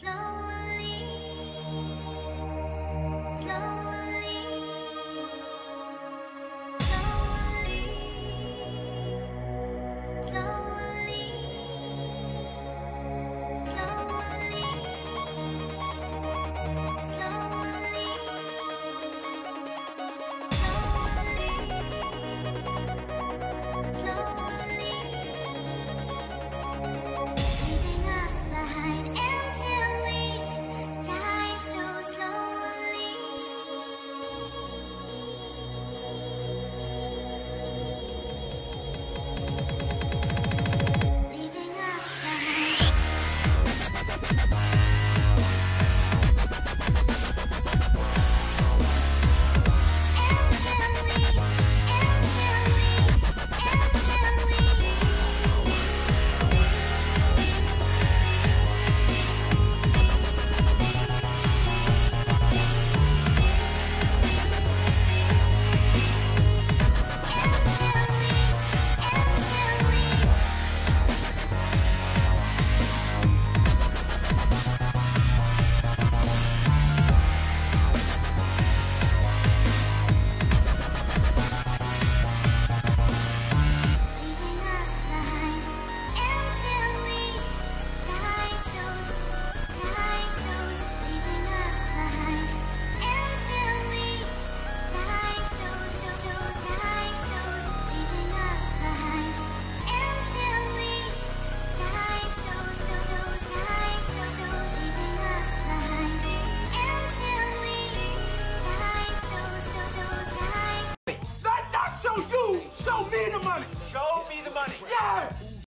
Slow Show me the money. Show me the money. Yeah.